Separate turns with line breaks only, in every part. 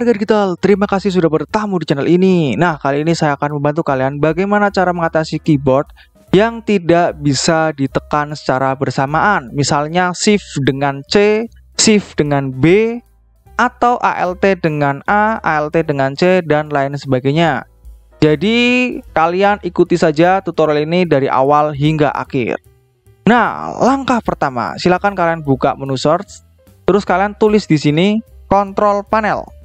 warga digital, terima kasih sudah bertamu di channel ini. Nah, kali ini saya akan membantu kalian bagaimana cara mengatasi keyboard yang tidak bisa ditekan secara bersamaan. Misalnya shift dengan C, shift dengan B, atau ALT dengan A, ALT dengan C, dan lain sebagainya. Jadi, kalian ikuti saja tutorial ini dari awal hingga akhir. Nah, langkah pertama, silakan kalian buka menu search, terus kalian tulis di sini kontrol panel.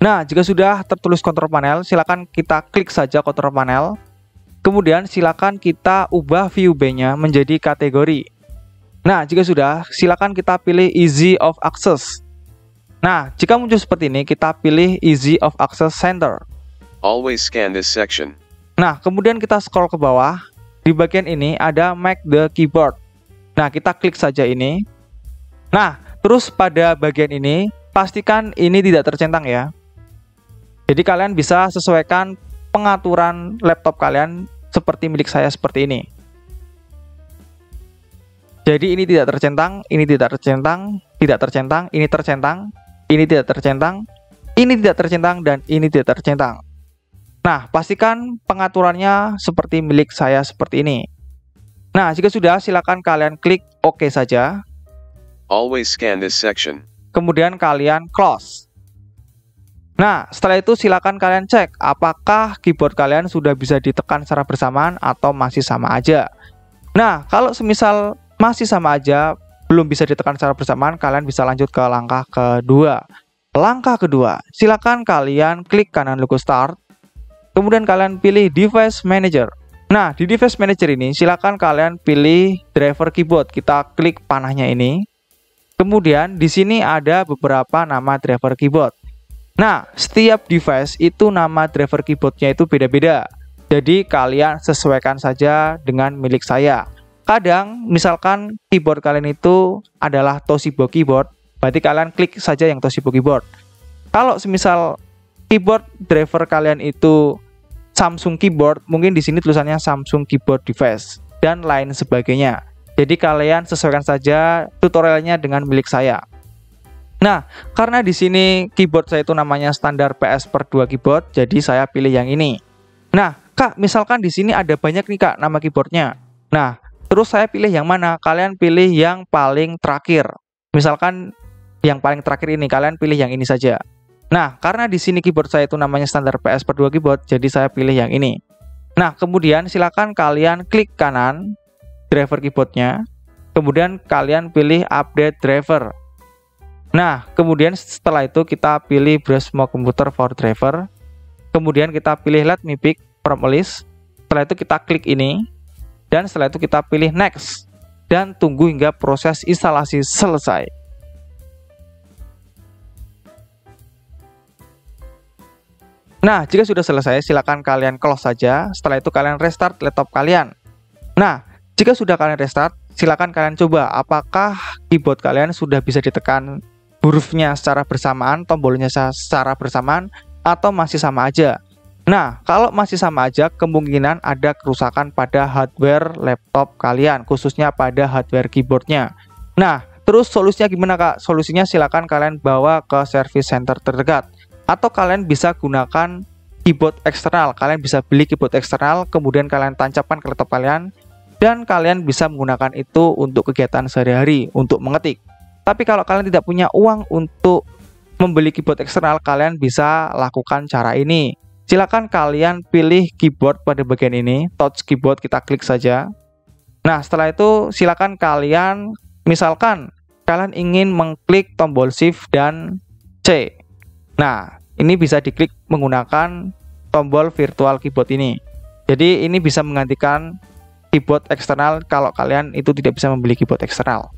Nah, jika sudah tertulis kontrol panel, silakan kita klik saja kontrol panel. Kemudian silakan kita ubah view B-nya menjadi kategori. Nah, jika sudah, silakan kita pilih easy of access. Nah, jika muncul seperti ini, kita pilih easy of access center.
Always scan this section.
Nah, kemudian kita scroll ke bawah. Di bagian ini ada make the keyboard. Nah, kita klik saja ini. Nah, terus pada bagian ini, pastikan ini tidak tercentang ya. Jadi kalian bisa sesuaikan pengaturan laptop kalian seperti milik saya seperti ini. Jadi ini tidak tercentang, ini tidak tercentang, tidak tercentang, ini tercentang, ini tidak tercentang, ini tidak tercentang, dan ini tidak tercentang. Nah, pastikan pengaturannya seperti milik saya seperti ini. Nah, jika sudah, silakan kalian klik OK saja.
Always scan this section.
Kemudian kalian close. Nah, setelah itu silakan kalian cek apakah keyboard kalian sudah bisa ditekan secara bersamaan atau masih sama aja. Nah, kalau semisal masih sama aja, belum bisa ditekan secara bersamaan, kalian bisa lanjut ke langkah kedua. Langkah kedua, silakan kalian klik kanan logo start, kemudian kalian pilih device manager. Nah, di device manager ini silakan kalian pilih driver keyboard. Kita klik panahnya ini. Kemudian di sini ada beberapa nama driver keyboard. Nah, setiap device itu nama driver keyboardnya itu beda-beda. Jadi kalian sesuaikan saja dengan milik saya. Kadang misalkan keyboard kalian itu adalah Toshiba keyboard, berarti kalian klik saja yang Toshiba keyboard. Kalau semisal keyboard driver kalian itu Samsung keyboard, mungkin di sini tulisannya Samsung keyboard device dan lain sebagainya. Jadi kalian sesuaikan saja tutorialnya dengan milik saya. Nah, karena di sini keyboard saya itu namanya standar PS per 2 keyboard, jadi saya pilih yang ini. Nah, Kak, misalkan di sini ada banyak nih Kak nama keyboardnya. Nah, terus saya pilih yang mana? Kalian pilih yang paling terakhir. Misalkan yang paling terakhir ini, kalian pilih yang ini saja. Nah, karena di sini keyboard saya itu namanya standar PS per 2 keyboard, jadi saya pilih yang ini. Nah, kemudian silakan kalian klik kanan driver keyboardnya, kemudian kalian pilih update driver. Nah, kemudian setelah itu kita pilih Browse More Computer for Driver. Kemudian kita pilih Let me pick from list. Setelah itu kita klik ini. Dan setelah itu kita pilih Next. Dan tunggu hingga proses instalasi selesai. Nah, jika sudah selesai, silakan kalian close saja. Setelah itu kalian restart laptop kalian. Nah, jika sudah kalian restart, silakan kalian coba apakah keyboard kalian sudah bisa ditekan hurufnya secara bersamaan, tombolnya secara bersamaan, atau masih sama aja. Nah, kalau masih sama aja, kemungkinan ada kerusakan pada hardware laptop kalian, khususnya pada hardware keyboardnya. Nah, terus solusinya gimana kak? Solusinya silakan kalian bawa ke service center terdekat atau kalian bisa gunakan keyboard eksternal. Kalian bisa beli keyboard eksternal, kemudian kalian tancapkan ke laptop kalian, dan kalian bisa menggunakan itu untuk kegiatan sehari-hari, untuk mengetik. Tapi kalau kalian tidak punya uang untuk membeli keyboard eksternal, kalian bisa lakukan cara ini. Silakan kalian pilih keyboard pada bagian ini, touch keyboard kita klik saja. Nah, setelah itu silakan kalian misalkan kalian ingin mengklik tombol shift dan C. Nah, ini bisa diklik menggunakan tombol virtual keyboard ini. Jadi ini bisa menggantikan keyboard eksternal kalau kalian itu tidak bisa membeli keyboard eksternal.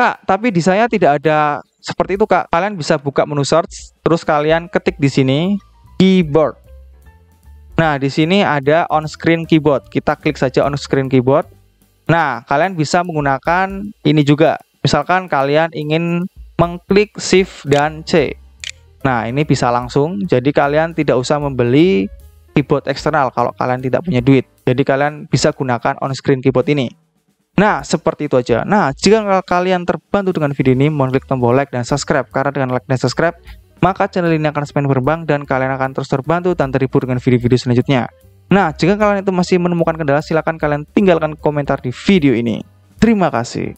Kak, tapi di saya tidak ada seperti itu kak. Kalian bisa buka menu search, terus kalian ketik di sini keyboard. Nah, di sini ada on screen keyboard. Kita klik saja on screen keyboard. Nah, kalian bisa menggunakan ini juga. Misalkan kalian ingin mengklik shift dan C. Nah, ini bisa langsung. Jadi kalian tidak usah membeli keyboard eksternal kalau kalian tidak punya duit. Jadi kalian bisa gunakan on-screen keyboard ini. Nah, seperti itu aja. Nah, jika kalian terbantu dengan video ini, mohon klik tombol like dan subscribe. Karena dengan like dan subscribe, maka channel ini akan semakin berkembang dan kalian akan terus terbantu dan terhibur dengan video-video selanjutnya. Nah, jika kalian itu masih menemukan kendala, silahkan kalian tinggalkan komentar di video ini. Terima kasih.